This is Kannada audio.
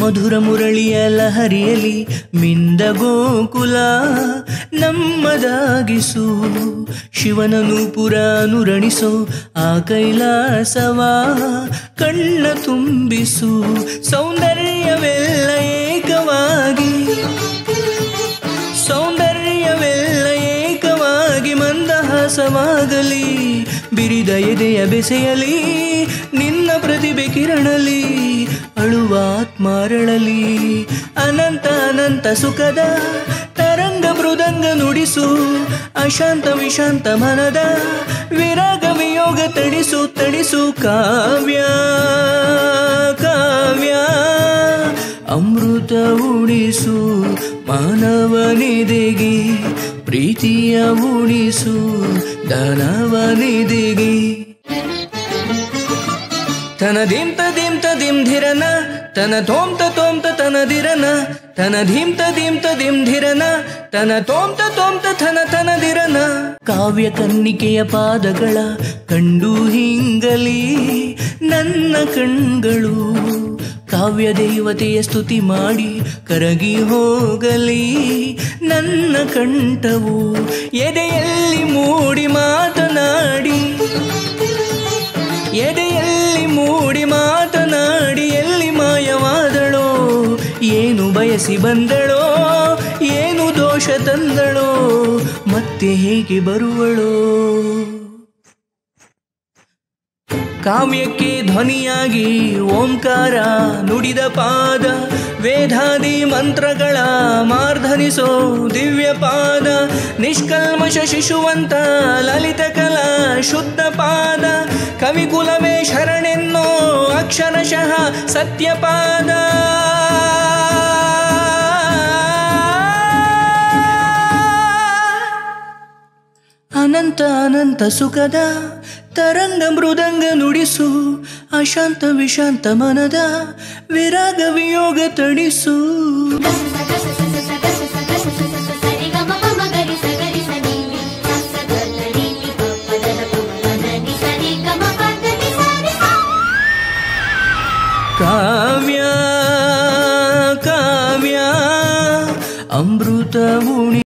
ಮಧುರ ಮುರಳಿಯ ಲಹರಿಯಲಿ ಮಿಂದ ಗೋಕುಲ ನಮ್ಮದಾಗಿಸು. ಶಿವನನು ಪುರಾನುರಣಿಸೋ ಆ ಕೈಲಾಸವ ಕಣ್ಣ ತುಂಬಿಸು. ಸೌಂದರ್ಯವೆಲ್ಲ ಏಕವಾಗಿ ಸೌಂದರ್ಯವೆಲ್ಲ ಏಕವಾಗಿ ಮಂದಹಾಸವಾಗಲಿ. ಬಿರಿದ ಎದೆಯ ಬೆಸೆಯಲಿ, ನಿನ್ನ ಪ್ರತಿಭೆ ಕಿರಣಲಿ, ಅಳುವ ಆತ್ಮಾರಳಲಿ. ಅನಂತ ಅನಂತ ಸುಖದ ತರಂಗ ಮೃದಂಗ ನುಡಿಸು, ಅಶಾಂತ ವಿಶಾಂತ ಮನದ ವಿರಾಗ ವಿಯೋಗ ತಡಿಸು ಕಾವ್ಯ ಕಾವ್ಯ. ಅಮೃತ ಉಣಿಸು ಮಾನವನಿದೆಗೆ ಪ್ರೀತಿಯ ಉಣಿಸು ದನವನಿದೆಗೆ ತನ ದಿಂತ ದಿಂತ ಧಿಂಧಿರನ ತನ ತೋಂತ ತೋಂತ ತನದಿರನ ತನ ಧಿಂತ ಧಿಂತ ಧಿಂಧಿರನ ತನ ತೋಂತ ತೋಂತ ತನ ತನದಿರನ ಕಾವ್ಯ ಕನ್ನಿಕೆಯ ಪಾದಗಳ ಕಂಡು ಹಿಂಗಲಿ, ನನ್ನ ಕಣ್ಗಳು ಕಾವ್ಯ ದೇವತೆಯ ಸ್ತುತಿ ಮಾಡಿ ಕರಗಿ ಹೋಗಲಿ. ನನ್ನ ಕಂಠವು ಎದೆಯಲ್ಲಿ ಮೂಡಿ ಮಾತನಾಡಿ, ಎದೆಯಲ್ಲಿ ಮೂಡಿ ಮಾತನಾಡಿ, ಎಲ್ಲಿ ಮಾಯವಾದಳೋ, ಏನು ಬಯಸಿ ಬಂದಳೋ, ಏನು ದೋಷ ತಂದಳೋ, ಮತ್ತೆ ಹೇಗೆ ಬರುವಳೋ. ಕಾವ್ಯಕ್ಕೆ ಧ್ವನಿಯಾಗಿ ಓಂಕಾರ ನುಡಿದ ಪಾದ, ವೇದಾದಿ ಮಂತ್ರಗಳ ಮಾರ್ಧನಿಸೋ ದಿವ್ಯ ಪಾದ ನಿಷ್ಕಲ್ಮಶ ಶಿಶುವಂತ ಲಲಿತ ಕಲಾ ಶುದ್ಧ ಪಾದ, ಕವಿಕುಲವೇ ಶರಣೆನ್ನೋ ಅಕ್ಷರಶಃ ಸತ್ಯಪಾದ. ಅನಂತ ಅನಂತ ಸುಖದ ತರಂಗ ಮೃದಂಗ ನುಡಿಸು, ಅಶಾಂತ ವಿಶಾಂತ ಮನದ ವಿರಾಗ ವಿಯೋಗ ತಡಿಸು ಕಾವ್ಯ ಕಾವ್ಯ, ಅಮೃತ ಉಣಿ